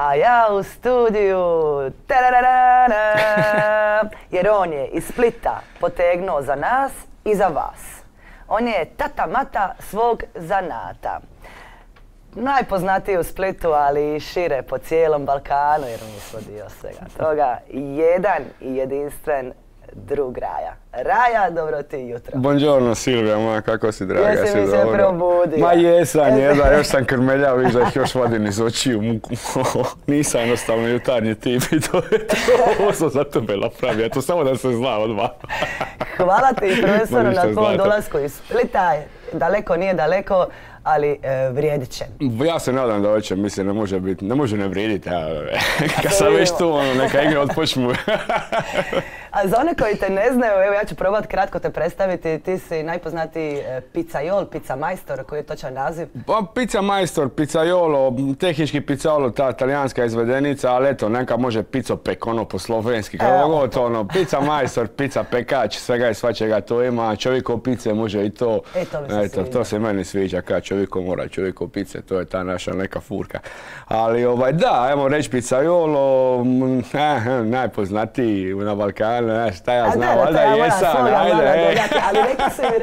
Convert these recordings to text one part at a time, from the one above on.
a ja u studiju, jer on je iz Splita potegnuo za nas i za vas. On je tata mata svog zanata. Najpoznatiji u Splitu, ali i šire po cijelom Balkanu, jer on je svodio svega toga. Jedan i jedinstven drug Raja. Raja, dobro ti jutro. Buongiorno Silvija moja, kako si draga? Jesi mi se probudio? Ma jesam, jedna, još sam krmeljav, viš da ih još vadim iz očiju. Nisam jednostavno jutarnji tip i to je to. Ovo sam za tebe napravio, to samo da se zna odmah. Hvala ti prvenstveno na tvom dolasku iz Splita. Daleko nije daleko, ali e, vrijedit će. Ja se nadam da hoće, mislim, ne može biti, ne može ne vrijediti. Kad sam već tu, ono, neka igre odpočmu. A za one koji te ne znaju, evo ja ću probati kratko te predstaviti. Ti si najpoznatiji e, pizzaiol, pizza majstor, koji je točan naziv? Pa pizza majstor, pizzaiolo, tehnički pizzaiolo, ta talijanska izvedenica, ali eto, neka može pizzo pek, ono po slovenski, kako god ono, pizza majstor, pizza pekač, svega i svačega to ima, čovjek pice može i to. E, to mi se Eto, to se meni sviđa, kad čovjek mora, čovjek pice, to je ta naša neka furka. Ali ovaj, da, evo reći pizzaiolo, eh, najpoznatiji na Balkanu, ne, šta ja znam, valjda jesam, ajde, e. Ali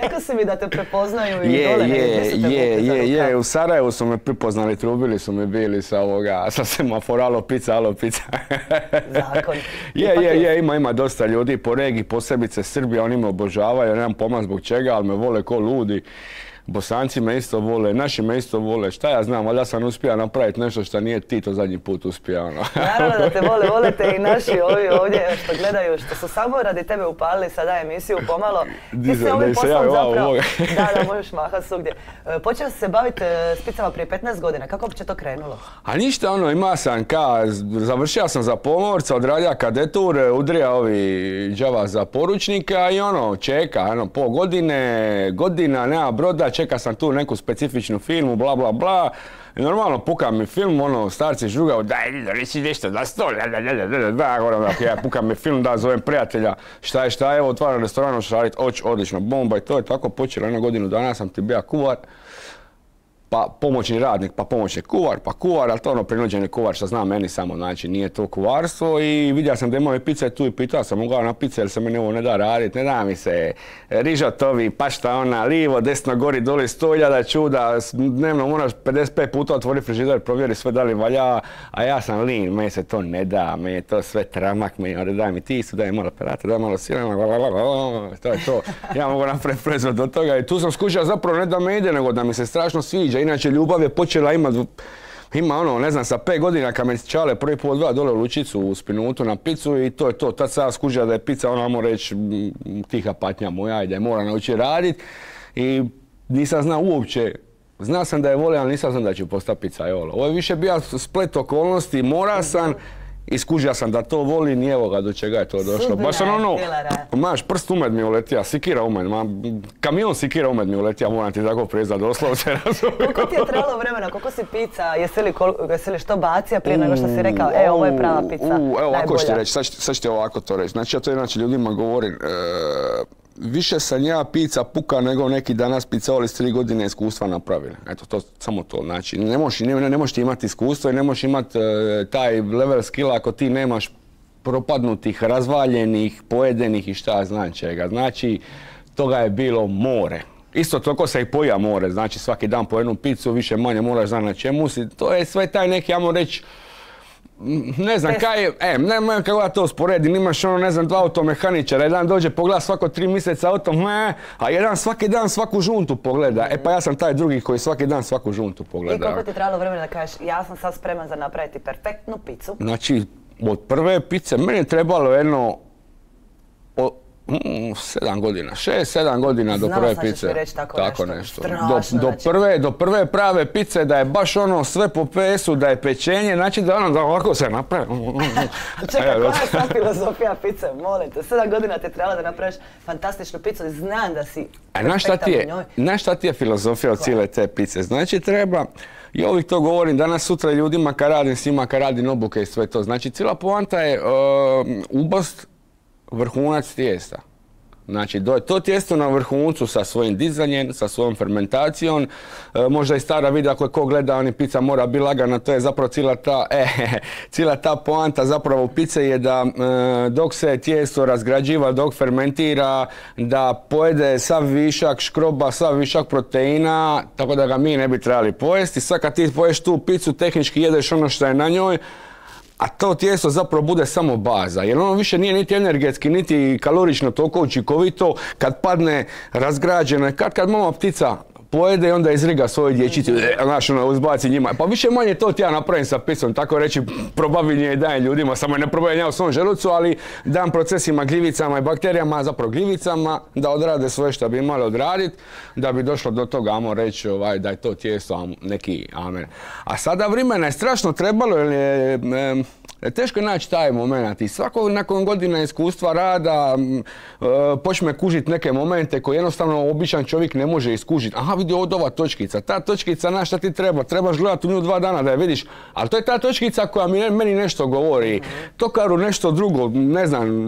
rekao si mi, da te prepoznaju i je, dole. Je, je, je, je, u Sarajevu su me prepoznali, trubili su mi bili sa ovoga, sa semafora, alo pizza, alo pizza. Zakon. je, je, je, ima, ima dosta ljudi po regiji, posebice Srbija, oni me obožavaju, nemam pojma zbog čega, ali me vole ko ludi. Bosanci me isto vole, naši me isto vole, šta ja znam, ali ja sam uspio napraviti nešto što nije ti to zadnji put uspio. Ono. Naravno da te vole, vole te i naši ovi ovdje što gledaju, što su samo radi tebe upalili sada emisiju pomalo. Ti se ovim poslom zapravo, da, da, možeš mahat svugdje. E, počeo se baviti e, s picama prije 15 godina, kako će to krenulo? A ništa, ono, ima sam ka, završio sam za pomorca, odradio kadetur, udrija ovi džava za poručnika i ono, čeka, ono, pol godine, godina, nema broda, čeka sam tu neku specifičnu filmu, bla bla bla. I normalno puka mi film, ono, starci žugao, daj, reci nešto na stol, ja puka mi film, da, zovem prijatelja, šta je, šta je, evo, otvaram restoran, šarit, oć, odlično, bomba i to je tako počelo, jednu godinu dana sam ti bija kuvar pa pomoćni radnik, pa pomoćni kuvar, pa kuvar, ali to ono prinuđeni kuvar što zna meni samo, znači nije to kuvarstvo i vidio sam da imaju pice tu i pitao sam mogao na pice jer se meni ovo ne da raditi, ne da mi se rižotovi, pašta ona, livo, desno, gori, doli, sto da čuda, dnevno moraš 55 puta otvoriti frižider, provjeri sve da li valja, a ja sam lin, meni se to ne da, meni je to sve tramak, meni onda daj mi tisu, daj malo perata, daj malo sirena, to je to, ja mogu napraviti proizvod do toga i tu sam skušao zapravo ne da me ide, nego da mi se strašno sviđa Inače, ljubav je počela imat ima ono, ne znam, sa pet godina kad me čale prvi put dva dole u Lučicu u Spinutu na picu i to je to. Tad sam skužio da je pizza, ono, ajmo reći, tiha patnja moja i da je mora naučiti radit. I nisam znao uopće, znao sam da je volim, ali nisam znao da ću postati pizzaiolo. Ovo je više bio splet okolnosti, mora sam, iskužio sam da to volim i evo ga do čega je to došlo. Baš sam ono, maš prst umed mi uletija, sikira umed, ma, kamion sikira umed mi uletija, moram ti tako prijezat doslovce. koliko ti je trebalo vremena, koliko si pizza, jesi li, jesi li što bacija prije nego što si rekao, e, ovo je prava pizza, Evo ovako ću ti reći, sad, ću ti ovako to reći. Znači ja to inače ljudima govorim, e, više sam ja pizza puka nego neki danas pizzoli s tri godine iskustva napravili. Eto, to, samo to. Znači, ne možeš, ne, ne imati iskustvo i ne možeš imati e, taj level skilla ako ti nemaš propadnutih, razvaljenih, pojedenih i šta znam čega. Znači, toga je bilo more. Isto toliko se i poja more, znači svaki dan po jednu picu, više manje moraš znati na čemu si. To je sve taj neki, ajmo reći, ne znam kaj je, e, ne znam kako ja to usporedim, imaš ono, ne znam, dva automehaničara, jedan dođe pogleda svako tri mjeseca auto, me, a jedan svaki dan svaku žuntu pogleda. E pa ja sam taj drugi koji svaki dan svaku žuntu pogleda. I koliko ti trebalo vremena da kažeš, ja sam sad spreman za napraviti perfektnu picu? Znači, od prve pice, meni je trebalo jedno, Mm, sedam godina, šest, sedam godina do prve pice. tako, tako nešto. do, do, prve, do prve prave pice da je baš ono sve po PS-u, da je pečenje, znači da ono da ovako se napravi. Čekaj, koja je sad filozofija pice, molim te, sedam godina te trebala da napraviš fantastičnu picu i znam da si A znaš šta ti je, znaš šta ti je filozofija od cijele te pice? Znači treba, i ovih to govorim danas sutra ljudima kad radim s njima, kad radim obuke i sve to. Znači cijela poanta je uh, ubost vrhunac tijesta. Znači, to tijesto na vrhuncu sa svojim dizanjem, sa svojom fermentacijom, e, možda i stara vidi ako je ko gleda, oni pizza mora biti lagana, to je zapravo cijela ta, e, cijela ta poanta zapravo u pice je da e, dok se tijesto razgrađiva, dok fermentira, da pojede sav višak škroba, sav višak proteina, tako da ga mi ne bi trebali pojesti. Sad kad ti poješ tu picu, tehnički jedeš ono što je na njoj, a to tijesto zapravo bude samo baza, jer ono više nije niti energetski, niti kalorično toliko učinkovito, kad padne razgrađeno, kad kad mama ptica pojede i onda izriga svoje dječici, e, znaš, ono, uzbaci njima. Pa više manje to ti ja napravim sa picom, tako reći probavljenje i dajem ljudima, samo ne probavim ja u svom želucu, ali dam procesima, gljivicama i bakterijama, zapravo gljivicama, da odrade sve što bi imali odraditi, da bi došlo do toga, amo reći, ovaj, da je to tijesto neki amen. A sada vremena je strašno trebalo, jer je, E, teško je naći taj moment i svako nakon godina iskustva rada e, počne kužiti neke momente koje jednostavno običan čovjek ne može iskužiti. Aha, vidi ovdje ova točkica, ta točkica na šta ti treba, trebaš gledati u nju dva dana da je vidiš, ali to je ta točkica koja mi, meni nešto govori, tokaru nešto drugo, ne znam,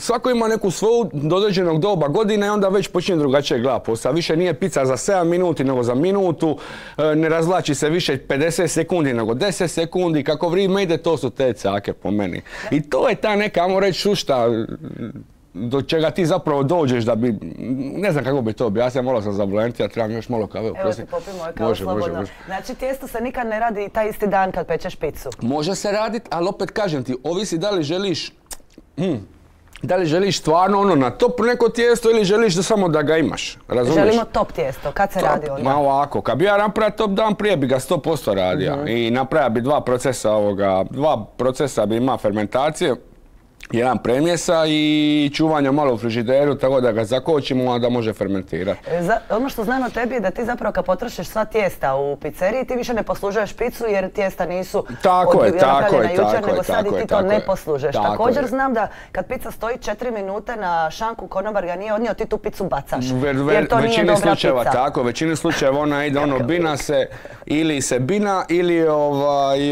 svako ima neku svoju do određenog doba godine i onda već počinje drugačije gledati posao. Više nije pizza za 7 minuti nego za minutu, e, ne razlači se više 50 sekundi nego 10 sekundi, kako vrijeme ide to su te cake po meni. I to je ta neka, ajmo reći, šušta do čega ti zapravo dođeš da bi, ne znam kako bi to objasnio, malo sam ja trebam još malo kave. Evo ti popi moje kave slobodno. Znači tijesto se nikad ne radi taj isti dan kad pečeš picu. Može se raditi, ali opet kažem ti, ovisi da li želiš, hm, da li želiš stvarno ono na top neko tijesto ili želiš da samo da ga imaš, razumiješ? Želimo top tijesto, kad se radi onda? Ma ovako, kad bi ja napravio top dan prije bi ga 100% radio mhm. i napravio bi dva procesa ovoga, dva procesa bi ima fermentacije, jedan premjesa i čuvanja malo u frižideru tako da ga zakočimo, a da može fermentirati. E, ono što znam o tebi je da ti zapravo kad potrošiš sva tijesta u pizzeriji, ti više ne poslužuješ picu jer tijesta nisu tako od, je, tako je, jučer, tako nego sad i ti to ne poslužeš. Također znam da kad pizza stoji četiri minute na šanku, konobar ga nije odnio, ti tu picu bacaš. jer to nije dobra slučajeva, Tako, većini slučajeva ona ide ono bina se, ili se bina, ili ovaj,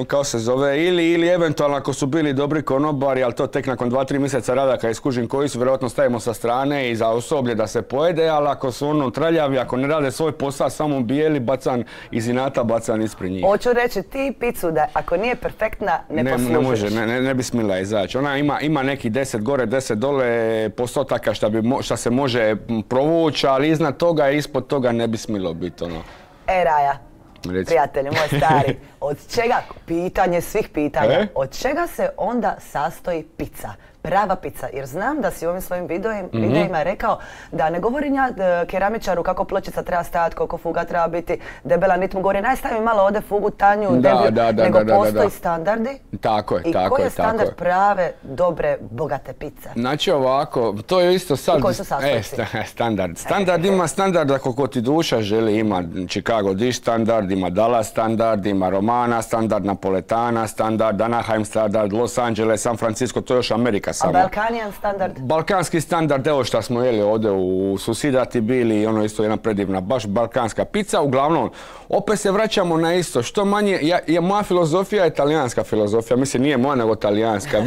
e, kao se zove, ili, ili eventualno ako su bili dobri konobar ali to tek nakon 2-3 mjeseca rada kad iskužim koji su, vjerojatno stavimo sa strane i za osoblje da se pojede, ali ako su ono traljavi, ako ne rade svoj posao, samo bijeli, bacan iz inata, bacan ispred njih. Hoću reći ti picu da ako nije perfektna, ne, ne poslužiš. Ne može, ne, ne, bi smila izaći. Ona ima, ima neki 10 gore, 10 dole postotaka šta, bi, šta se može provući, ali iznad toga i ispod toga ne bi smilo biti ono. E, Raja, Reci. prijatelju moj stari, od čega, pitanje svih pitanja, e? od čega se onda sastoji pizza? prava pizza. Jer znam da si u ovim svojim videima, mm videima rekao da ne govorim ja e, keramičaru kako pločica treba stajati, koliko fuga treba biti debela, niti mu govori najstavi malo ode fugu tanju, deblju, nego postoji standardi. Tako je, I tako koji je standard prave, dobre, bogate pice? Znači ovako, to je isto sad... I koji su e, standard. Standard ima standard ako ko ti duša želi, ima Chicago Dish standard, ima Dallas standard, ima Romana standard, Napoletana standard, Anaheim standard, Los Angeles, San Francisco, to je još Amerika samo. A Balkanijan standard? Balkanski standard, evo što smo jeli ovdje u Susidati bili, ono isto jedna predivna, baš balkanska pizza. Uglavnom, opet se vraćamo na isto, što manje, ja, moja filozofija je talijanska filozofija, mislim nije moja nego talijanska, e,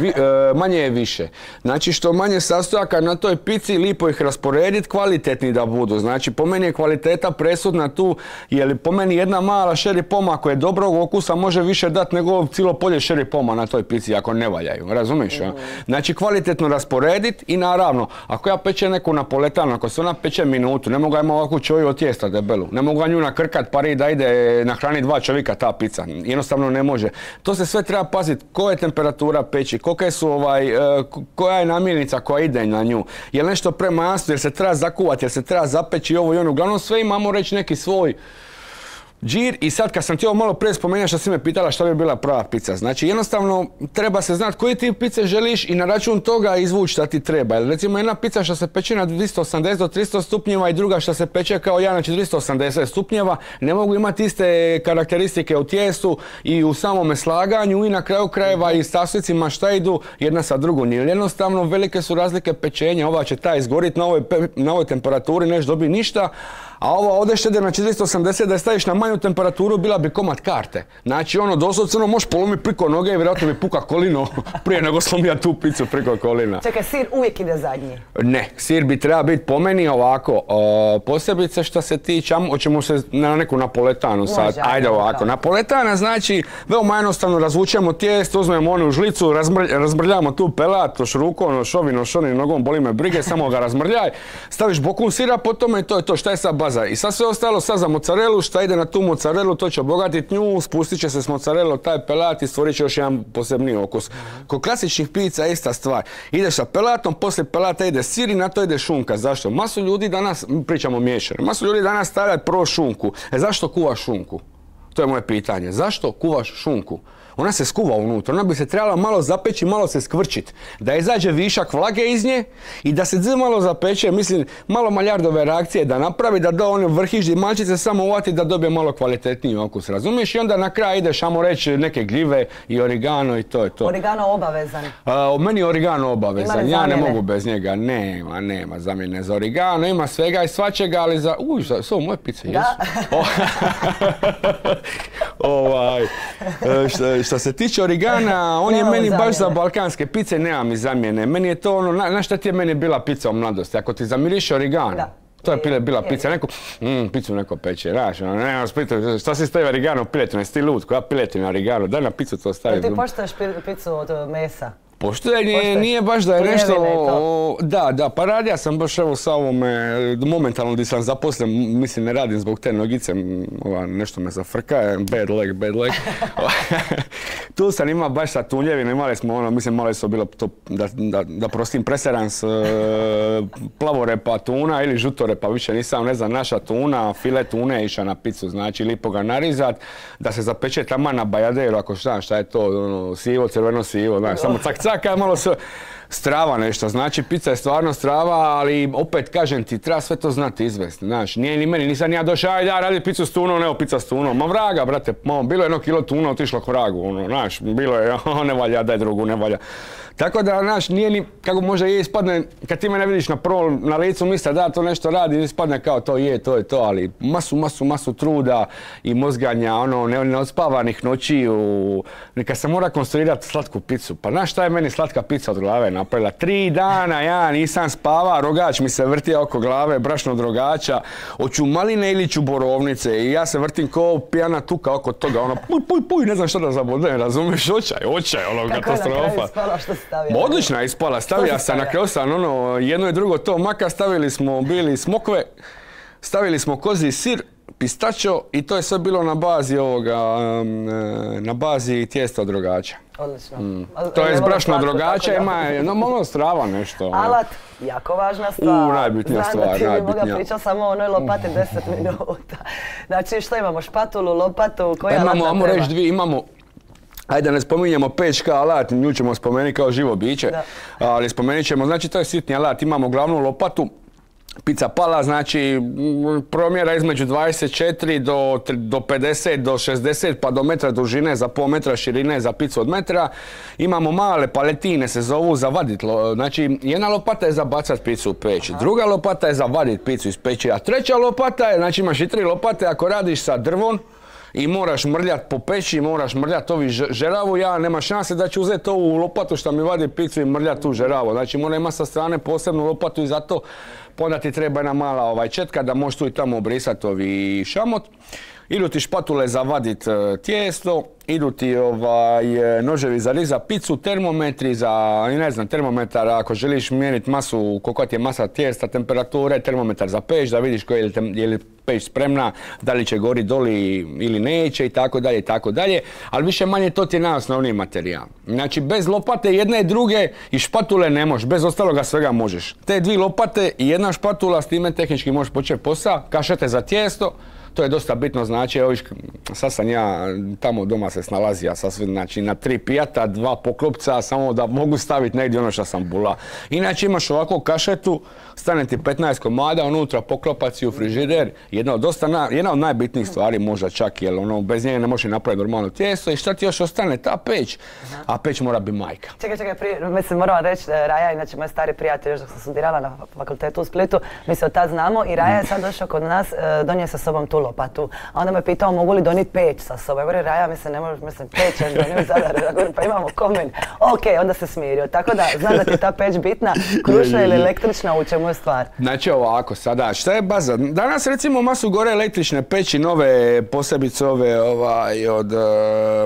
manje je više. Znači što manje sastojaka na toj pici, lipo ih rasporediti, kvalitetni da budu. Znači po meni je kvaliteta presudna tu, jer po meni jedna mala šeri poma koja je dobrog okusa može više dati nego cijelo polje šeri poma na toj pici ako ne valjaju, razumiješ? Mm. Znači kvalitetno rasporediti i naravno, ako ja pečem neku napoletanu, ako se ona peče minutu, ne mogu ja imati ovakvu čoju od tijesta debelu, ne mogu ja nju nakrkat pari da ide na hrani dva čovjeka ta pizza, jednostavno ne može. To se sve treba paziti, koja je temperatura peći, kolika su ovaj, e, koja je namirnica koja ide na nju, je nešto premasno, jer se treba zakuvati, jer se treba zapeći ovo i ono, uglavnom sve imamo reći neki svoj Džir i sad kad sam ti ovo malo prije spomenuo što si me pitala što bi bila prava pizza. Znači jednostavno treba se znati koji tip pice želiš i na račun toga izvući šta ti treba. Jer recimo jedna pizza što se peče na 280 do 300 stupnjeva i druga što se peče kao ja na 480 stupnjeva ne mogu imati iste karakteristike u tijestu i u samome slaganju i na kraju krajeva i stasvicima šta idu jedna sa drugom. Jer jednostavno velike su razlike pečenja. Ova će ta izgoriti na ovoj, na ovoj temperaturi, neš dobi ništa A ova ovdje štede na 480 da je staviš na manju temperaturu bila bi komad karte. Znači ono doslovno možeš polomiti priko noge i vjerojatno mi puka kolino prije nego slomija tu picu priko kolina. Čekaj, sir uvijek ide zadnji. Ne, sir bi treba biti po meni ovako, posebice što se tiče, hoćemo se na neku napoletanu sad, ajde ovako. Napoletana znači, veoma jednostavno razvučemo tijesto, uzmemo onu žlicu, razmrljamo tu pelat, još rukom, još ovim, onim nogom, boli me brige, samo ga razmrljaj, staviš bokun sira po tome i to je to, šta je sad baza. I sad sve ostalo sad za mozzarelu, šta ide na tu mozzarelu, to će obogatiti nju, spustit će se s mozzarelom taj pelat i stvorit će još jedan posebni okus. Kod klasičnih pizza je ista stvar. Ideš sa pelatom, poslije pelata ide sir i na to ide šunka. Zašto? Masu ljudi danas, pričamo miješano, masu ljudi danas stavljaju prvo šunku. E zašto kuvaš šunku? To je moje pitanje. Zašto kuvaš šunku? Ona se skuva unutra, ona bi se trebala malo zapeći, malo se skvrčit, da izađe višak vlage iz nje i da se dz malo zapeče, mislim, malo maljardove reakcije da napravi, da do one vrhiš malčice samo uvati da dobije malo kvalitetniji okus, razumiješ? I onda na kraj ideš, amo reći, neke gljive i origano i to je to. Origano obavezan? A, meni je origano obavezan, ja ne mogu bez njega, nema, nema zamjene za origano, ima svega i svačega, ali za, uj, su moje pice, jesu? ovaj, e, što se tiče origana, on je meni baš za balkanske pice, nema mi zamjene. Meni je to ono, na, šta ti je meni bila pica u mladosti? Ako ti zamiriše origan, to je bila pizza, neko, mm, picu neko peče, znaš, ono, nema spitu, šta si stavio origano u piletinu, jesi ti lud, koja piletina origano, daj na picu to stavi. Ti poštaš picu od mesa? Poštenje nije baš da je nešto... Da, da, pa radija sam baš evo sa ovome, momentalno gdje sam zaposlen, mislim ne radim zbog te nogice, nešto me zafrka, bad leg, bad leg. tu sam imao baš sa imali smo ono, mislim mali su bilo to, da, da, da prostim, preserans, e, plavorepa tuna ili žutorepa, više nisam, ne znam, naša tuna, file tune iša na picu, znači lipo ga narizat, da se zapeče tamo na bajaderu, ako šta, šta je to, ono, sivo, crveno sivo, samo cak cak čak malo se strava nešto, znači pizza je stvarno strava, ali opet kažem ti, treba sve to znati izvesti, znaš, nije ni meni, nisam ja došao, ajde ja radi pizzu s tunom, evo pizza s tunom, ma vraga, brate, bilo je jedno kilo tuna, otišlo k vragu, ono, znaš, bilo je, ne valja, daj drugu, ne valja. Tako da, znaš, nije ni, kako možda je ispadne, kad ti me ne vidiš na prvom, na licu mista da to nešto radi, ispadne kao to je, to je to, ali masu, masu, masu truda i mozganja, ono, neodspavanih noćiju, neka se mora konstruirati slatku picu. Pa znaš šta je meni slatka pizza od glave napravila? Tri dana ja nisam spava, rogač mi se vrti oko glave, brašno drogača, hoću maline ili ću borovnice. I ja se vrtim ko pijana tuka oko toga, ono, puj, puj, puj, ne znam što da zabodem, razumiješ, očaj, očaj, ono, katastrofa. Odlična je ispala, stavio sam na kraju sam ono, jedno i drugo to maka, stavili smo bili smokve, stavili smo kozi sir, pistačo i to je sve bilo na bazi ovoga, e, na bazi tijesta od drogača. Odlično. Mm. To je brašno drogača, ima no, malo strava nešto. Ono. Alat, jako važna stvar. U, najbitnija stvar, najbitnija. Znam da ti moga pričao samo o onoj lopati 10 minuta. Znači što imamo, špatulu, lopatu, koja pa imamo, Imamo, reći dvije, imamo Ajde ne spominjemo pečka alat, nju ćemo spomenuti kao živo biće, ali spomenut ćemo, znači to je sitni alat, imamo glavnu lopatu, Pizza pala, znači promjera između 24 do, do 50, do 60 pa do metra dužine za pol metra širine za picu od metra. Imamo male paletine, se zovu za vadit. Znači jedna lopata je za bacat picu u peć, druga lopata je za vadit picu iz peći, a treća lopata je, znači imaš i tri lopate ako radiš sa drvom, i moraš mrljat po peći, moraš mrljat ovi žeravu, ja nema šanse da ću uzeti ovu lopatu što mi vadi picu i mrljat tu žeravu. Znači mora ima sa strane posebnu lopatu i zato onda ti treba jedna mala ovaj, četka da možeš tu i tamo obrisati ovi šamot. Idu ti špatule za vadit e, tijesto, idu ti ovaj, e, noževi za riza picu, termometri za, ne znam, termometar ako želiš mjeriti masu, koliko ti je masa tijesta, temperature, termometar za peć, da vidiš koji je, je li peć spremna, da li će gori doli ili neće i tako dalje i tako dalje, ali više manje to ti je najosnovniji materijal. Znači bez lopate jedne i druge i špatule ne možeš, bez ostaloga svega možeš. Te dvije lopate i jedna špatula, s time tehnički možeš početi posao, kašete za tijesto, To je dosta bitno, znači, evo, sad sam ja tamo doma se snalazija sasvim, znači na tri pijata, dva poklopca, samo da mogu staviti negdje ono što sam bula. Inače imaš ovako kašetu, stane ti 15 komada, unutra poklopac i u frižider, jedna od, dosta jedna od najbitnijih stvari možda čak, jer ono, bez nje ne može napraviti normalno tijesto i šta ti još ostane, ta peć, a peć mora biti majka. Čekaj, čekaj, prije, mislim, moram reći, Raja, inače moj stari prijatelj, još dok sam studirala na fakultetu u Splitu, mi se od tad znamo i Raja je sad došao kod nas, e, donio sa sobom tu lopatu. A onda me pitao mogu li doniti peć sa sobom. Ja Raja, mislim, ne možeš, mislim, peć je donio Zadar. pa imamo komen. Ok, onda se smirio. Tako da, znam da ti je ta peć bitna, krušna ili električna, u čemu je stvar. Znači ovako, sada, šta je baza? Danas recimo masu gore električne peći, nove posebice ove ovaj, od uh,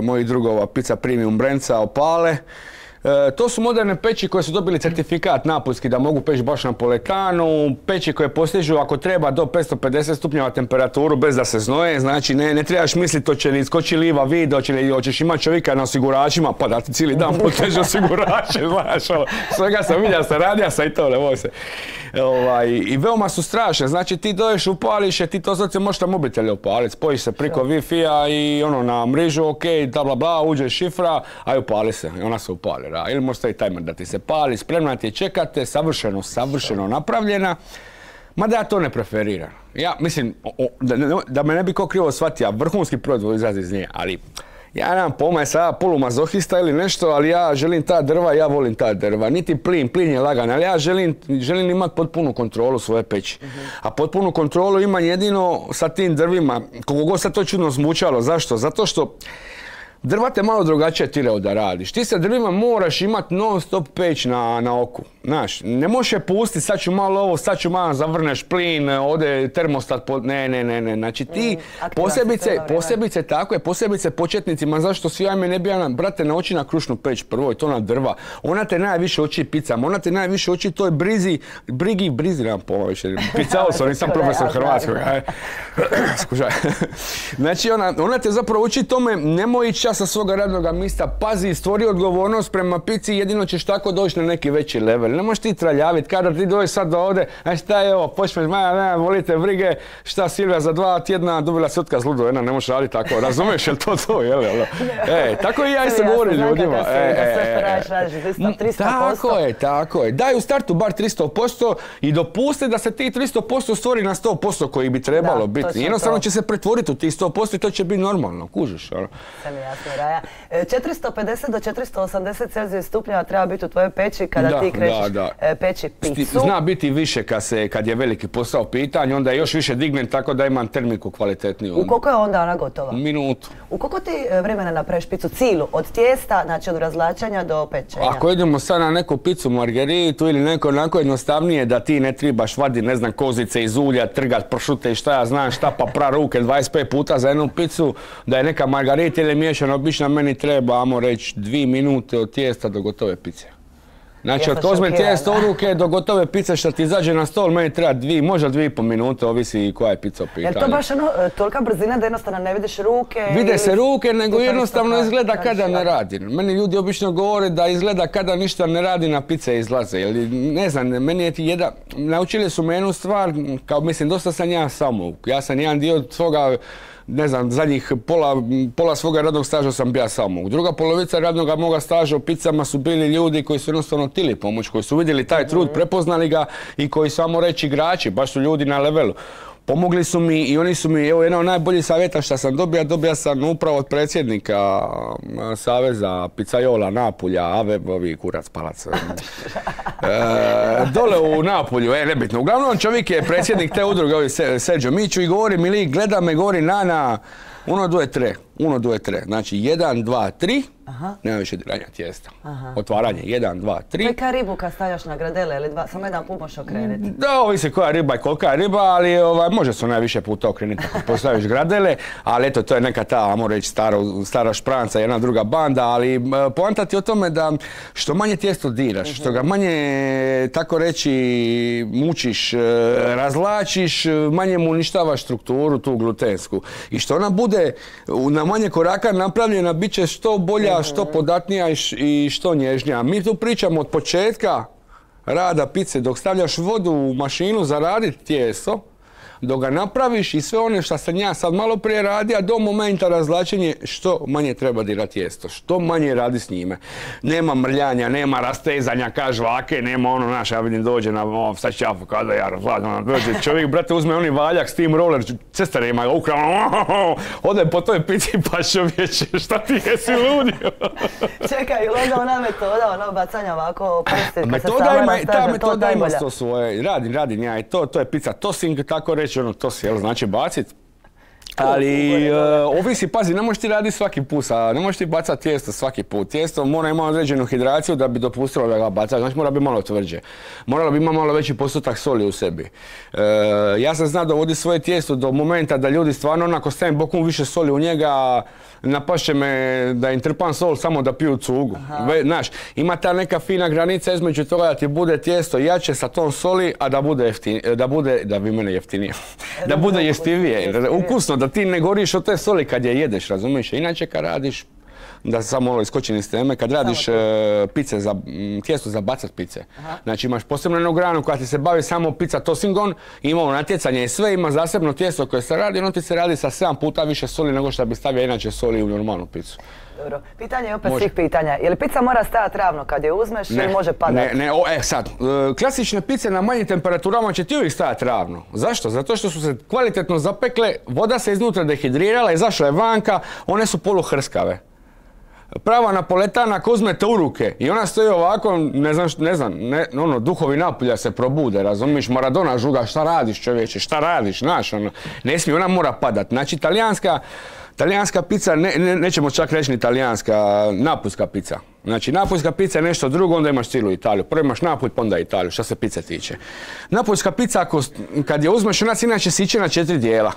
mojih drugova, pizza premium brenca, opale. E, to su moderne peći koje su dobili certifikat napuljski da mogu peći baš na poletanu, peći koje postižu ako treba do 550 stupnjeva temperaturu bez da se znoje, znači ne, ne trebaš misliti hoće li iskoči liva vid, hoće li, hoćeš imati čovjeka na osiguračima pa da ti cijeli dan poteže osigurače, znaš, ono, svega sam vidio, sam radio sam i to, ne se. Ovaj, I veoma su strašne, znači ti doješ, upališ je, ti to se možeš na mobitelje upaliti, spojiš se priko Wi-Fi-a i ono na mrežu, ok, bla bla bla, uđe šifra, a upali se, i ona se upali. Ili može staviti timer da ti se pali, spremna ti je, čekate, savršeno, savršeno napravljena. Mada ja to ne preferiram. Ja mislim, da, me ne bi ko krivo shvatio, vrhunski proizvod izrazi iz nje, ali ja nemam pojma je sada polumazohista ili nešto, ali ja želim ta drva, ja volim ta drva. Niti plin, plin je lagan, ali ja želim, želim imati potpunu kontrolu svoje peći. A potpunu kontrolu imam jedino sa tim drvima, koliko god sad to čudno zmučalo. Zašto? Zato što drva te malo drugačije tirao da radiš. Ti sa drvima moraš imati non stop peć na, na oku. Znaš, ne možeš je pustiti, sad ću malo ovo, sad ću malo zavrneš plin, ode termostat, ne, ne, ne, ne. Znači ti mm, posebice, posebice tako je, posebice početnicima, zašto svi ajme ne bija brate, na oči na krušnu peć prvo i to na drva. Ona te najviše oči picama, ona te najviše oči toj brizi, brigi, brizi, nemam pojma više, picao sam, nisam profesor hrvatskog. Skušaj. znači ona, ona te zapravo uči tome, nemoj ići sa svoga radnog mista, pazi, stvori odgovornost prema pici, jedino ćeš tako doći na neki veći level. Ne možeš ti traljaviti, kada ti dođeš sad do ovdje, a šta je ovo, počneš, ma, ne, volite brige, šta Silvija za dva tjedna dobila se otkaz ludo, jedna, ne možeš raditi tako, razumiješ, jel to to, jel, jel? E, tako i ja isto govorim ljudima. E, e, e, tako je, tako je. Daj u startu bar 300% i dopusti da se ti 300% stvori na 100% koji bi trebalo biti. Jednostavno će se pretvoriti u tih 100% i to će biti normalno, kužiš. Ono. jasno, Raja. 450 do 480 Celzijus stupnjeva treba biti u tvojoj peći kada ti krećeš e, peći picu. Zna biti više kad, se, kad je veliki posao pitanje, onda je još više dignem tako da imam termiku kvalitetniju. U koliko je onda ona gotova? Minutu. U koliko ti e, vremena napraviš picu cilu? Od tijesta, znači od razlačanja do pečenja? Ako idemo sad na neku picu margeritu ili neko onako jednostavnije da ti ne tribaš vadi ne znam kozice iz ulja, trgat pršute i šta ja znam šta pa pra ruke 25 puta za jednu picu, da je neka margarita ili miješana obično meni treba, amo reći, dvije minute od tijesta do gotove pice. Znači, od kozme tijesto ruke do gotove pice što ti izađe na stol, meni treba dvije, možda dvije i po minute, ovisi koja je pizza u pitanju. Jel to baš ono, e, tolika brzina da jednostavno ne vidiš ruke? Vide se ruke, nego jednostavno izgleda kada ne radi. Meni ljudi obično govore da izgleda kada ništa ne radi na pice izlaze. Ili, ne znam, meni je ti jedan, naučili su me jednu stvar, kao mislim, dosta sam ja samo. Ja sam jedan dio svoga ne znam, zadnjih pola, pola svoga radnog staža sam bio samo. Druga polovica radnog moga staža u picama su bili ljudi koji su jednostavno tili pomoć, koji su vidjeli taj trud, prepoznali ga i koji samo reći igrači, baš su ljudi na levelu. Pomogli su mi i oni su mi, evo jedan od najboljih savjeta što sam dobio, dobio sam upravo od predsjednika Saveza Picajola, Napulja, Ave, ovi kurac palac. E, dole u Napulju, e, nebitno. Uglavnom čovjek je predsjednik te udruge, ovi Sergio Miću i govori mi lik, gleda me, govori Nana, uno, dvoje, tre. Uno, dvoje, tre. Znači, jedan, dva, tri. Aha. Nema više diranja tijesta. Aha. Otvaranje, jedan, dva, tri. To je ribu kad stavljaš na gradele ili dva, samo jedan put možeš okrenuti. Da, ovisi koja riba i kolika je riba, ali ovaj, može se najviše puta okrenuti ako postaviš gradele, ali eto, to je neka ta, ajmo reći, stara špranca, jedna druga banda, ali poanta ti o tome da što manje tijesto diraš, što ga manje, tako reći, mučiš, e, razlačiš, manje mu uništavaš strukturu, tu glutensku. I što ona bude na manje koraka napravljena, bit će što bolja, što podatnija i što nježnija. Mi tu pričamo od početka rada pice, dok stavljaš vodu u mašinu za raditi tijesto, dok ga napraviš i sve one što sam ja sad malo prije radio, do momenta razlačenje što manje treba dirati jesto, što manje radi s njime. Nema mrljanja, nema rastezanja, kaže vake, nema ono naš, ja vidim dođe na, o, sad ću ja kada ja razlažem, dođe čovjek, brate, uzme oni valjak, steam roller, cestare ima, ukrao, ode po toj pici pa čovječe, šta ti jesi ludio? Čekaj, ili onda ona metoda, ono, bacanja ovako prsti, Metoda ima, ta metoda ima to svoje, radim, radim ja i to, to je pizza tossing, tako reći, ono, to si, jel, znači bacit, ali uh, ovisi, pazi, ne možeš ti raditi svaki put, a ne možeš ti bacati tijesto svaki put. Tijesto mora imati određenu hidraciju da bi dopustilo da ga baca, znači mora biti malo tvrđe. Moralo bi imati malo veći postotak soli u sebi. Uh, ja sam znao dovoditi svoje tijesto do momenta da ljudi stvarno onako stavim bokom više soli u njega, napašće me da im trpam sol samo da piju cugu. znaš, ima ta neka fina granica između toga da ti bude tijesto jače sa tom soli, a da bude jeftinije, da bude, da bi mene jeftinije, da bude jestivije, ukusno, da ti ne goriš od te soli kad je jedeš, razumiješ? Inače kad radiš da samo malo iskočim iz teme, kad radiš e, pice za, tijesto za bacat pice. Znači imaš posebno jednu granu koja ti se bavi samo pizza tossingom, imamo natjecanje i sve, ima zasebno tijesto koje se radi, ono ti se radi sa 7 puta više soli nego što bi stavio inače soli u normalnu picu. Dobro, pitanje je opet svih pitanja. Je li pizza mora stajati ravno kad je uzmeš ili može padati? Ne, ne, o, e sad, e, klasične pice na manjim temperaturama će ti uvijek stajati ravno. Zašto? Zato što su se kvalitetno zapekle, voda se iznutra dehidrirala, izašla je vanka, one su poluhrskave prava napoletana ako uzmete u ruke i ona stoji ovako, ne znam, ne znam, ne, ono, duhovi napolja se probude, razumiješ, Maradona žuga, šta radiš čovječe, šta radiš, znaš, ono, ne smije, ona mora padat. Znači, talijanska, talijanska pizza, ne, nećemo čak reći ni talijanska, napuljska pizza. Znači, napuljska pizza je nešto drugo, onda imaš cijelu Italiju. Prvo imaš Napulj, pa onda Italiju, što se pice tiče. Napuljska pizza, ako, kad je uzmeš, ona se inače siće na četiri dijela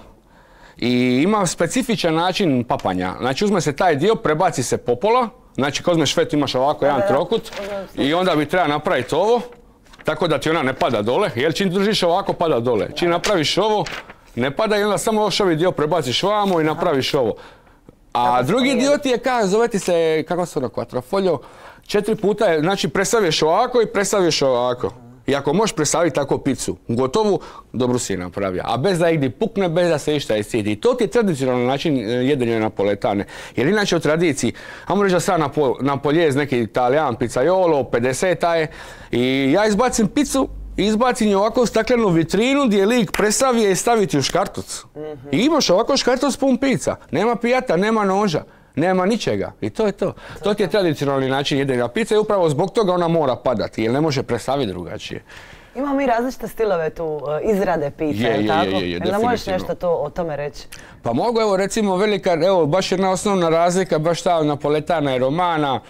i ima specifičan način papanja. Znači uzme se taj dio, prebaci se popola, znači kad uzmeš švet imaš ovako jedan trokut i onda bi treba napraviti ovo, tako da ti ona ne pada dole, jer čim držiš ovako pada dole. Čim napraviš ovo, ne pada i onda samo još ovaj dio prebaciš vamo i napraviš ovo. A drugi dio ti je kao, zove ti se, kako se ono, kvatrofolio, četiri puta znači presaviš ovako i presaviš ovako. I ako možeš predstaviti tako picu, gotovu, dobro si je napravio. A bez da ih pukne, bez da se išta iscidi. I to ti je tradicionalni način e, jedenja napoletane. Jer inače u tradiciji, ajmo reći da sad napoljez neki italijan, pizzaiolo, 50 je, i ja izbacim picu, izbacim je ovako u staklenu vitrinu gdje lik prestavije i staviti u škartuc. I imaš ovako škartuc pun pizza. Nema pijata, nema noža. Nema ničega i to je to. To ti je tradicionalni način jedenja pice i upravo zbog toga ona mora padati jer ne može predstaviti drugačije. Imamo mi različite stilove tu e, izrade pice, je, tako? Je, je, možeš nešto to o tome reći? Pa mogu, evo recimo velika, evo baš jedna osnovna razlika, baš ta napoletana i romana.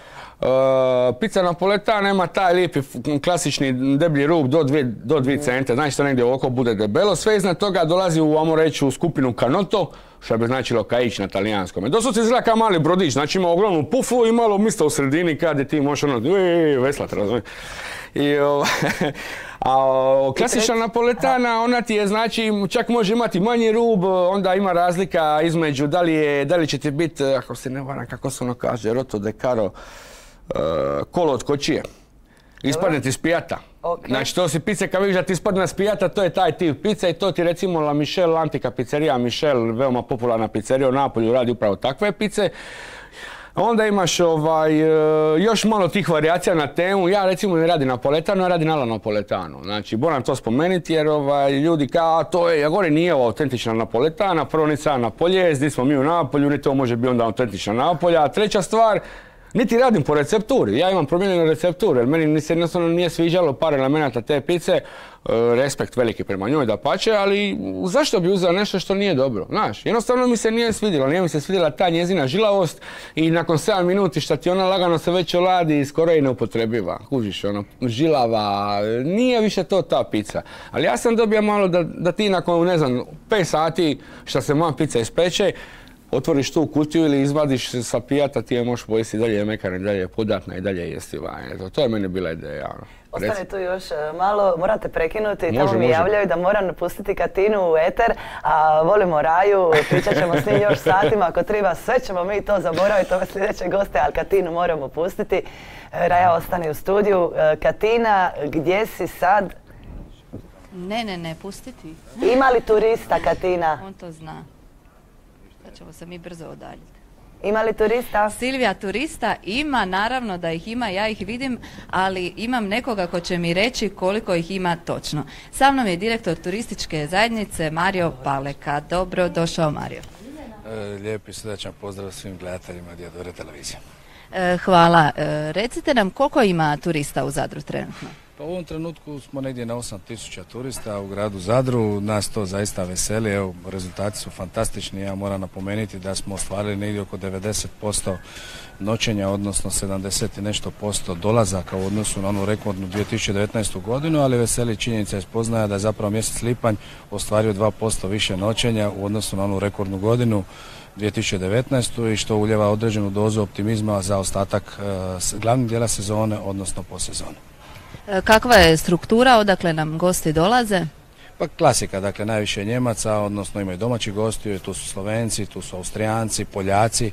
Uh, pizza napoletana ima taj lijepi klasični deblji rub do 2 do dvije cente, znači to negdje oko bude debelo. Sve iznad toga dolazi u, ajmo reći, u skupinu kanoto, što bi značilo kaić na talijanskom. Dosud se izgleda kao mali brodić, znači ima ogromnu pufu i malo mista u sredini kad je ti možeš ono, veslat, razumiješ. I, a klasična napoletana, ona ti je znači, čak može imati manji rub, onda ima razlika između da li, je, da li će ti biti, ako se ne varam, kako se ono kaže, roto de caro, kolo od kočije. Ispadne ti s pijata. Znači to si pice kad vidiš da ti ispadne s pijata, to je taj tip pice i to ti recimo La Michel, antika pizzerija Michel, veoma popularna pizzerija u Napolju, radi upravo takve pice. Onda imaš ovaj, e, još malo tih varijacija na temu. Ja recimo ne radim napoletano, ja radim ala napoletano. Znači, moram to spomenuti jer ovaj, ljudi kao, to je, ja govorim, nije ovo autentična napoletana, prvo ni na polje, gdje smo mi u Napolju, ni to može biti onda autentična napolja. A treća stvar, niti radim po recepturi, ja imam promijenjenu recepturu jer meni se jednostavno nije sviđalo par elemenata te pice, e, respekt veliki prema njoj da pače, ali zašto bi uzeo nešto što nije dobro, znaš, jednostavno mi se nije svidjelo, nije mi se svidjela ta njezina žilavost i nakon 7 minuti što ti ona lagano se već oladi i skoro i neupotrebiva, kužiš, ono, žilava, nije više to ta pizza, ali ja sam dobio malo da, da ti nakon, ne znam, 5 sati što se moja pizza ispeče, otvoriš tu kutiju ili izvadiš sa pijata, ti je možeš pojesti dalje mekana i dalje podatna i dalje jestiva. Eto, to je meni bila ideja. Ono. Ostane tu još e, malo, morate prekinuti, može, tamo mi javljaju da moram napustiti Katinu u eter, a volimo Raju, pričat ćemo s njim još satima, ako treba sve ćemo mi to zaboraviti, ove sljedeće goste, ali Katinu moramo pustiti. E, Raja ostane u studiju. E, Katina, gdje si sad? Ne, ne, ne, pustiti. Ima li turista, Katina? On to zna. Sad ćemo se mi brzo odaljiti. Ima li turista? Silvija turista ima, naravno da ih ima, ja ih vidim, ali imam nekoga ko će mi reći koliko ih ima točno. Sa mnom je direktor turističke zajednice Mario Paleka. Dobro došao Mario. E, lijep i srdačan pozdrav svim gledateljima Dijadore televizije. E, hvala. E, recite nam koliko ima turista u Zadru trenutno? Pa u ovom trenutku smo negdje na 8000 turista u gradu Zadru, nas to zaista veseli, evo rezultati su fantastični, ja moram napomenuti da smo ostvarili negdje oko 90% noćenja, odnosno 70 i nešto posto dolazaka u odnosu na onu rekordnu 2019. godinu, ali veseli činjenica je spoznaja da je zapravo mjesec lipanj ostvario 2% više noćenja u odnosu na onu rekordnu godinu 2019. i što uljeva određenu dozu optimizma za ostatak e, glavnih dijela sezone, odnosno po sezoni. E, kakva je struktura, odakle nam gosti dolaze? Pa klasika, dakle najviše Njemaca, odnosno imaju domaći gosti, tu su Slovenci, tu su Austrijanci, Poljaci.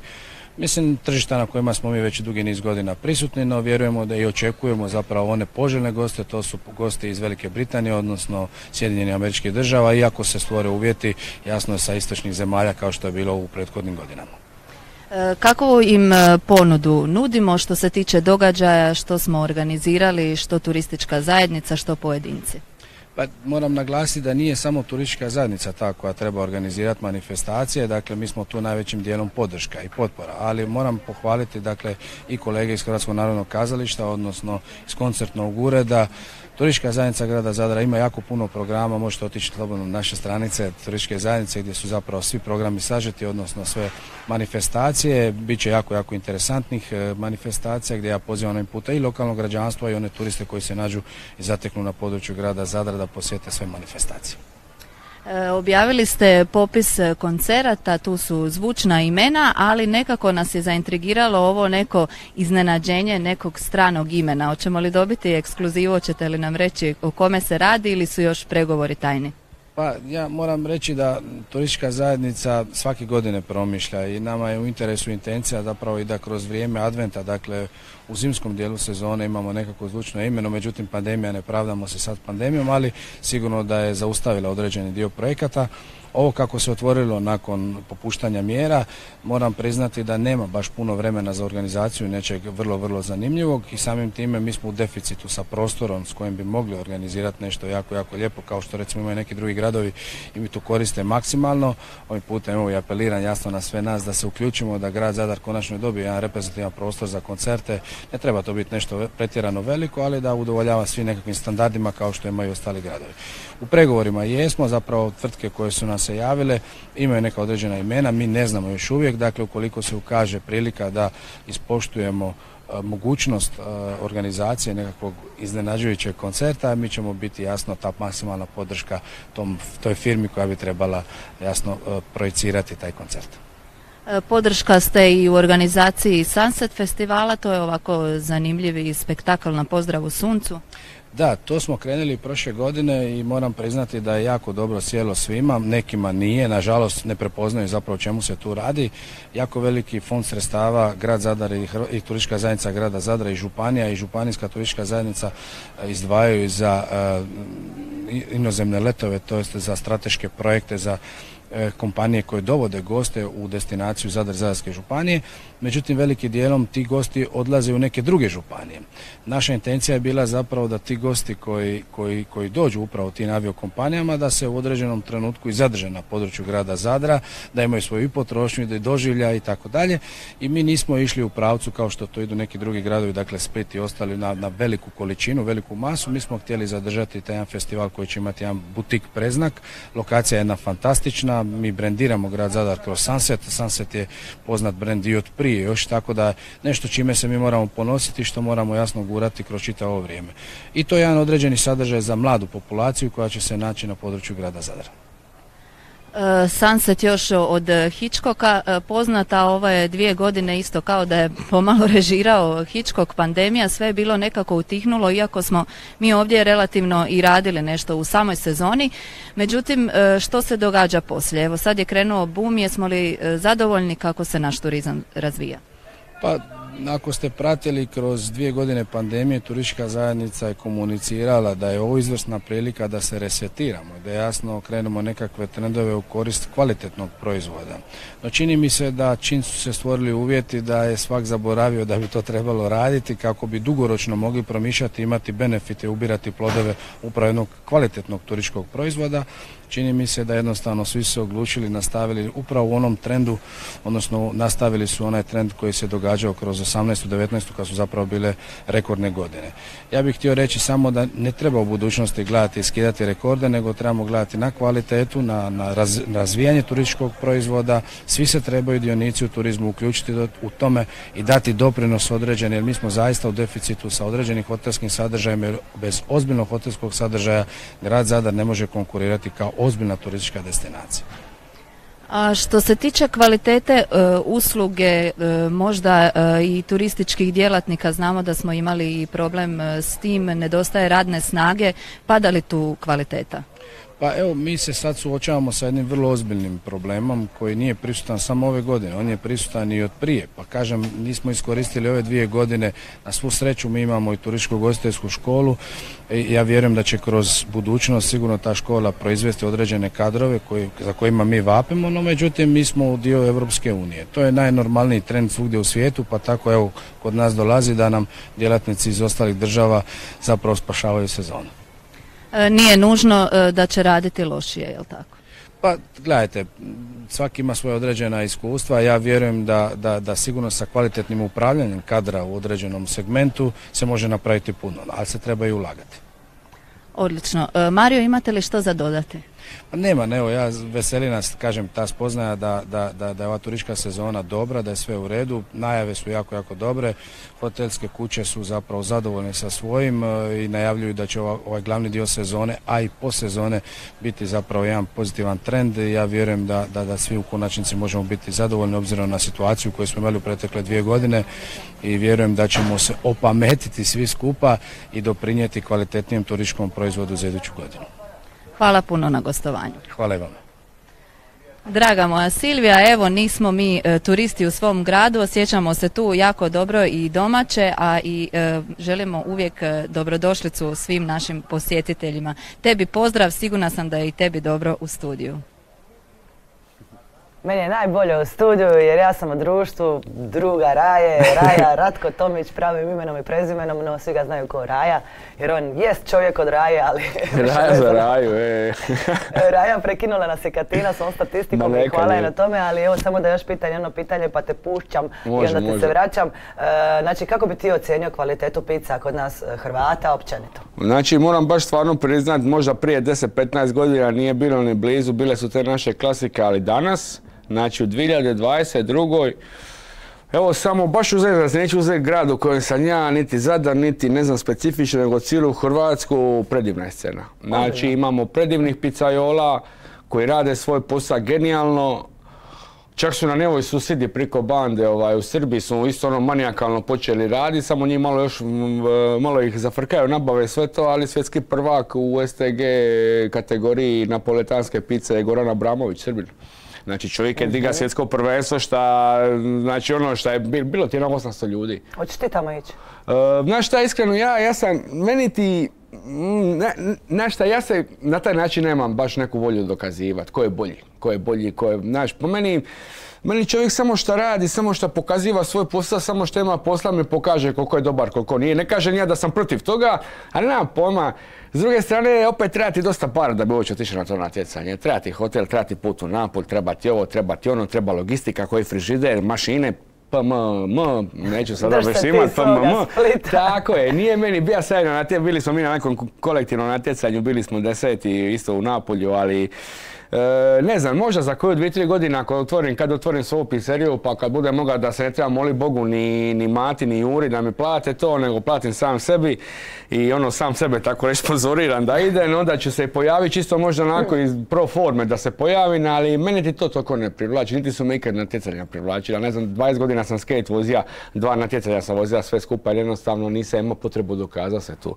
Mislim, tržišta na kojima smo mi već dugi niz godina prisutni, no vjerujemo da i očekujemo zapravo one poželjne goste, to su gosti iz Velike Britanije, odnosno Sjedinjenih američkih država, iako se stvore uvjeti, jasno sa istočnih zemalja kao što je bilo u prethodnim godinama. E, Kakvu im e, ponudu nudimo što se tiče događaja, što smo organizirali, što turistička zajednica, što pojedinci? Pa moram naglasiti da nije samo turistička zajednica ta koja treba organizirati manifestacije, dakle mi smo tu najvećim dijelom podrška i potpora, ali moram pohvaliti dakle i kolege iz Hrvatskog narodnog kazališta, odnosno iz koncertnog ureda, Turistička zajednica grada Zadra ima jako puno programa, možete otići slobodno na naše stranice turističke zajednice gdje su zapravo svi programi sažeti, odnosno sve manifestacije. Biće jako, jako interesantnih e, manifestacija gdje ja pozivam ovim puta i lokalno građanstvo i one turiste koji se nađu i zateknu na području grada Zadra da posjete sve manifestacije. E, objavili ste popis koncerata, tu su zvučna imena, ali nekako nas je zaintrigiralo ovo neko iznenađenje nekog stranog imena. Hoćemo li dobiti ekskluzivu, hoćete li nam reći o kome se radi ili su još pregovori tajni? Pa ja moram reći da turistička zajednica svake godine promišlja i nama je u interesu intencija zapravo i da kroz vrijeme adventa, dakle u zimskom dijelu sezone imamo nekako zvučno imeno, međutim pandemija ne pravdamo se sad pandemijom, ali sigurno da je zaustavila određeni dio projekata. Ovo kako se otvorilo nakon popuštanja mjera, moram priznati da nema baš puno vremena za organizaciju nečeg vrlo, vrlo zanimljivog i samim time mi smo u deficitu sa prostorom s kojim bi mogli organizirati nešto jako, jako lijepo, kao što recimo imaju neki drugi gradovi i mi to koriste maksimalno. Ovim putem evo i apeliram jasno na sve nas da se uključimo, da grad Zadar konačno dobije jedan reprezentativan prostor za koncerte. Ne treba to biti nešto pretjerano veliko, ali da udovoljava svim nekakvim standardima kao što imaju ostali gradovi. U pregovorima jesmo, zapravo tvrtke koje su nas se javile imaju neka određena imena, mi ne znamo još uvijek, dakle ukoliko se ukaže prilika da ispoštujemo e, mogućnost e, organizacije nekakvog iznenađujućeg koncerta, mi ćemo biti jasno ta maksimalna podrška tom, toj firmi koja bi trebala jasno e, projicirati taj koncert. Podrška ste i u organizaciji Sunset festivala, to je ovako zanimljivi spektakl na pozdravu suncu. Da, to smo krenuli prošle godine i moram priznati da je jako dobro sjelo svima, nekima nije, nažalost ne prepoznaju zapravo čemu se tu radi. Jako veliki fond sredstava grad Zadar i, turistička zajednica grada Zadra i županija i županijska turistička zajednica e, izdvajaju za uh, inozemne letove, to jest za strateške projekte, za E, kompanije koje dovode goste u destinaciju Zadar Zadarske županije, međutim veliki dijelom ti gosti odlaze u neke druge županije. Naša intencija je bila zapravo da ti gosti koji, koji, koji dođu upravo tim aviokompanijama da se u određenom trenutku i zadrže na području grada Zadra, da imaju svoju i potrošnju, da je doživlja i tako dalje. I mi nismo išli u pravcu kao što to idu neki drugi gradovi, dakle Split i ostali na, na veliku količinu, veliku masu, mi smo htjeli zadržati taj jedan festival koji će imati jedan butik preznak, lokacija je jedna fantastična, mi brendiramo grad Zadar kroz Sunset. Sunset je poznat brend i od prije još, tako da nešto čime se mi moramo ponositi, što moramo jasno gurati kroz čitavo vrijeme. I to je jedan određeni sadržaj za mladu populaciju koja će se naći na području grada Zadara. E, Sunset još od Hitchcocka e, poznata ove dvije godine isto kao da je pomalo režirao Hitchcock pandemija, sve je bilo nekako utihnulo iako smo mi ovdje relativno i radili nešto u samoj sezoni. Međutim, e, što se događa poslije? Evo sad je krenuo boom, jesmo li zadovoljni kako se naš turizam razvija? Pa ako ste pratili kroz dvije godine pandemije, turistička zajednica je komunicirala da je ovo izvrsna prilika da se resetiramo, da jasno krenemo nekakve trendove u korist kvalitetnog proizvoda. No čini mi se da čim su se stvorili uvjeti da je svak zaboravio da bi to trebalo raditi kako bi dugoročno mogli promišljati, imati benefite, ubirati plodove upravo jednog kvalitetnog turističkog proizvoda, čini mi se da jednostavno svi se odlučili, nastavili upravo u onom trendu, odnosno nastavili su onaj trend koji se događao kroz 18. 19. kad su zapravo bile rekordne godine. Ja bih htio reći samo da ne treba u budućnosti gledati i skidati rekorde, nego trebamo gledati na kvalitetu, na, na razvijanje turističkog proizvoda, svi se trebaju dionici u turizmu uključiti u tome i dati doprinos određen, jer mi smo zaista u deficitu sa određenim hotelskim sadržajima, jer bez ozbiljnog hotelskog sadržaja grad Zadar ne može konkurirati kao ozbiljna turistička destinacija. A što se tiče kvalitete e, usluge, e, možda e, i turističkih djelatnika, znamo da smo imali i problem s tim, nedostaje radne snage, pada li tu kvaliteta? Pa evo, mi se sad suočavamo sa jednim vrlo ozbiljnim problemom koji nije prisutan samo ove godine, on je prisutan i od prije. Pa kažem, nismo iskoristili ove dvije godine, na svu sreću mi imamo i turističku gostiteljsku školu i ja vjerujem da će kroz budućnost sigurno ta škola proizvesti određene kadrove koji, za kojima mi vapimo, no međutim mi smo u dio Europske unije. To je najnormalniji trend svugdje u svijetu, pa tako evo kod nas dolazi da nam djelatnici iz ostalih država zapravo spašavaju sezonu. E, nije nužno e, da će raditi lošije, jel tako? Pa gledajte, svaki ima svoje određena iskustva, ja vjerujem da, da, da sigurno sa kvalitetnim upravljanjem kadra u određenom segmentu se može napraviti puno, ali se treba i ulagati. Odlično. E, Mario, imate li što za dodati? Pa nema, ne, evo ja veseli nas, kažem, ta spoznaja da, da, da, da je ova turistička sezona dobra, da je sve u redu, najave su jako, jako dobre, hotelske kuće su zapravo zadovoljne sa svojim e, i najavljuju da će ovaj glavni dio sezone, a i po sezone biti zapravo jedan pozitivan trend. I ja vjerujem da, da, da svi u konačnici možemo biti zadovoljni obzirom na situaciju koju smo imali u pretekle dvije godine i vjerujem da ćemo se opametiti svi skupa i doprinijeti kvalitetnijem turističkom proizvodu za iduću godinu. Hvala puno na gostovanju. Hvala i vam. Draga moja Silvija, evo nismo mi e, turisti u svom gradu, osjećamo se tu jako dobro i domaće, a i e, želimo uvijek e, dobrodošlicu svim našim posjetiteljima. Tebi pozdrav, sigurna sam da je i tebi dobro u studiju. Meni je najbolje u studiju jer ja sam u društvu druga Raje, Raja Ratko Tomić pravim imenom i prezimenom, no svi ga znaju kao Raja jer on jest čovjek od Raje, ali... Raja za Raju, e. Raja prekinula nas je Katina s ovom statistikom i hvala je na tome, ali evo samo da još pitan jedno pitanje pa te pušćam i onda ti se vraćam. E, znači kako bi ti ocjenio kvalitetu pizza kod nas e, Hrvata općenito? Znači moram baš stvarno priznat, možda prije 10-15 godina nije bilo ni blizu, bile su te naše klasike, ali danas Znači u 2022. Evo samo baš uzeti da neću uzeti grad u kojem sam ja, niti Zadar, niti ne znam specifično, nego cijelu Hrvatsku, predivna je scena. Znači imamo predivnih picajola koji rade svoj posao genijalno. Čak su na nevoj susidi priko bande ovaj, u Srbiji su isto ono manijakalno počeli raditi, samo njih malo još, malo ih zafrkaju, nabave sve to, ali svjetski prvak u STG kategoriji napoletanske pice je Goran Abramović, Srbin. Znači čovjek je diga svjetsko prvenstvo šta, znači ono šta je bilo ti na 800 ljudi. Hoćeš ti tamo ići? Uh, znaš šta, iskreno, ja, ja sam, meni ti, znaš šta, ja se na taj način nemam baš neku volju dokazivati. Ko je bolji, ko je bolji, ko je, znaš, po meni, meni čovjek samo što radi, samo što pokaziva svoj posao, samo što ima posla mi pokaže koliko je dobar, koliko nije. Ne kažem ja da sam protiv toga, ali nema pojma. S druge strane, opet treba ti dosta para da bi uopće otišao na to natjecanje. Treba ti hotel, treba ti put u Napolj, treba ti ovo, treba ti ono, treba logistika, koji frižider, mašine, PMM, neću sada već imati PMM. Tako je, nije meni, bija sad na bili smo mi na nekom kolektivnom natjecanju, bili smo deseti isto u Napolju, ali ne znam, možda za koju dvije, tri godine ako otvorim, kad otvorim svoju pizzeriju, pa kad bude mogao da se ne treba moli Bogu ni, ni mati, ni Juri da mi plate to, nego platim sam sebi i ono sam sebe tako reći sponsoriram da ide, onda ću se pojaviti čisto možda onako iz pro forme da se pojavim, ali mene ti to toliko ne privlači, niti su me ikad natjecanja privlačila, ne znam, 20 godina sam skate vozija, dva natjecanja sam vozija sve skupa, jednostavno nisam imao potrebu dokazati se tu.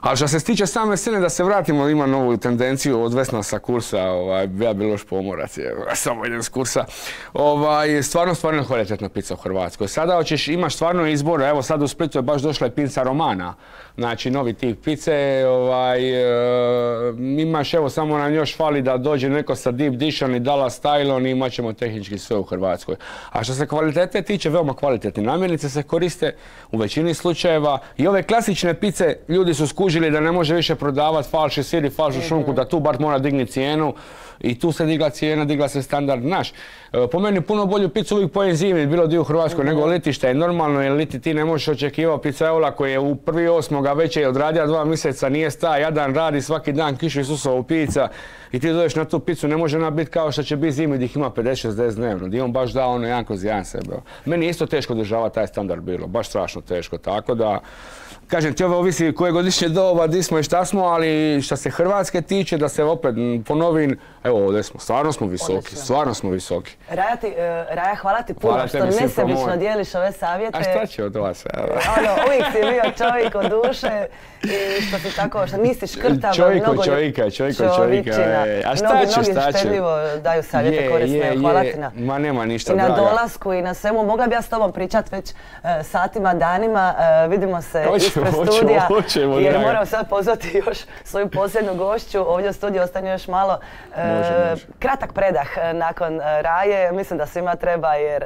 Ali što se tiče same scene, da se vratimo, ima novu tendenciju odvesti nas sa kursa, ovaj, ja bi loš pomorac, je, samo idem s kursa. Ovaj, stvarno, stvarno kvalitetna pizza u Hrvatskoj. Sada hoćeš, imaš stvarno izbor, evo sad u Splitu je baš došla je pizza Romana, znači novi tip pice, ovaj, e, imaš, evo samo nam još fali da dođe neko sa deep dishom i dala stylom i imat ćemo tehnički sve u Hrvatskoj. A što se kvalitete tiče, veoma kvalitetne namirnice se koriste u većini slučajeva i ove klasične pice ljudi su skužili da ne može više prodavati falši sir i falšu šunku, da tu bar mora dignuti cijenu i tu se digla cijena, digla se standard naš. E, po meni puno bolju picu uvijek po zimi bilo dio u Hrvatskoj nego liti što je normalno jer liti ti ne možeš očekivati pizzaola koji je u prvi osmoga već je dva mjeseca, nije sta, jadan radi svaki dan kišu Isusovu pizza i ti dođeš na tu picu, ne može ona biti kao što će biti zimi gdje ih ima 50-60 dnevno, gdje on baš da ono jedan kroz jedan sebe. Meni je isto teško državati taj standard bilo, baš strašno teško, tako da Kažem ti, ovo ovisi koje godišnje doba, di smo i šta smo, ali što se Hrvatske tiče, da se opet ponovim, evo ovdje smo, stvarno smo visoki, stvarno smo visoki. Raja, ti, e, Raja hvala ti puno što nesebično dijeliš ove savjete. A šta će od vas? ono, uvijek si bio čovjek od duše i što si tako, što nisi škrtav. Čovjek od čovjeka, čovjek od čovjeka. E, a šta će, šta će? Mnogi daju savjete korisne, hvala ti na... Ma nema ništa, I na dolasku i na svemu. Mogla bi ja s tobom pričat već e, satima, danima, vidimo se studija. jer moram sad pozvati još svoju posljednu gošću. Ovdje u studiju ostane još malo. E, kratak predah e, nakon e, Raje. Mislim da svima treba jer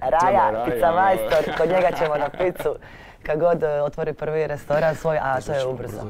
Raja, pizza majstor, kod njega ćemo na picu kad god otvori prvi restoran svoj, a to je ubrzo.